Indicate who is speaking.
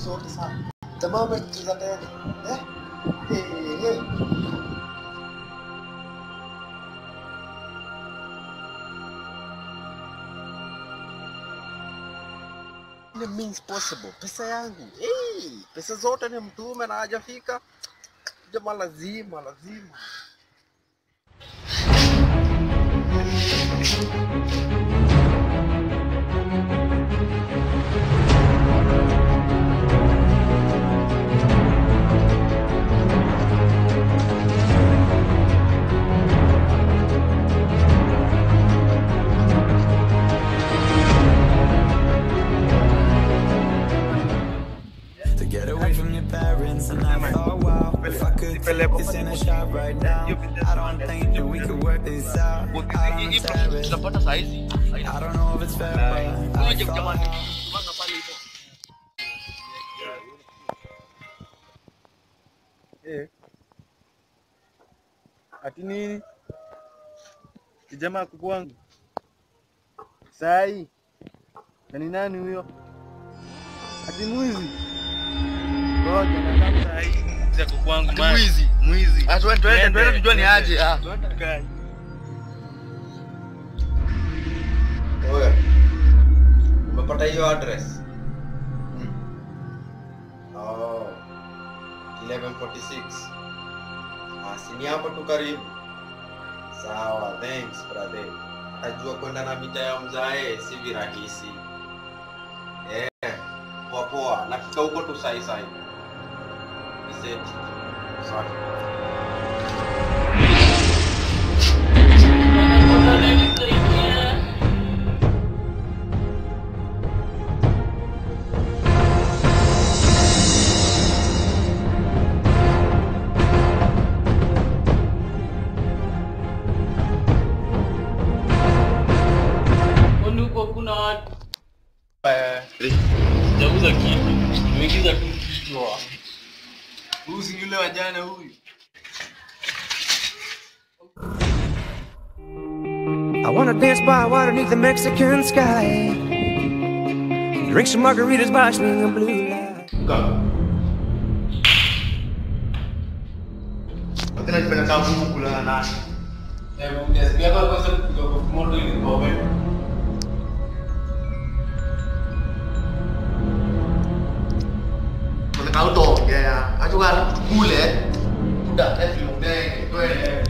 Speaker 1: os outros, sabe? Também é Isabelle, né? E, e. It É possible. Pesa yangu. Hey, pesa zote ni mtume na haja fika. Jamaa lazima.
Speaker 2: up right now. I don't think that we could work this out. I
Speaker 3: don't saizi.
Speaker 2: I don't know if it's fair, but I
Speaker 4: Eh. Ati nini? Kijama kuku. Sai. Na nani huyo? Ati mwizi. Ngoja na kama mwizi kwangu.
Speaker 3: Mwizi,
Speaker 4: mwizi.
Speaker 3: Tujue ni aje. Ah.
Speaker 1: Umepata hiyo address? Hmm. Oh. 1146. Ah, si ni hapo tu karibu. Sawa, thanks brother. Kwenda na mita ya mzae si virahisi. Eh, poa poa. Nafika huko tu sai sai. research. Sorry.
Speaker 3: Coconut. Uh, there was a kid. Maybe that kid
Speaker 4: was. Mbuzi yule wa jana huyu.
Speaker 5: I wanna dance by water beneath the Mexican sky. Drink some margaritas by swinging blue light.
Speaker 4: Go. a jugar culé, puta, es lo que.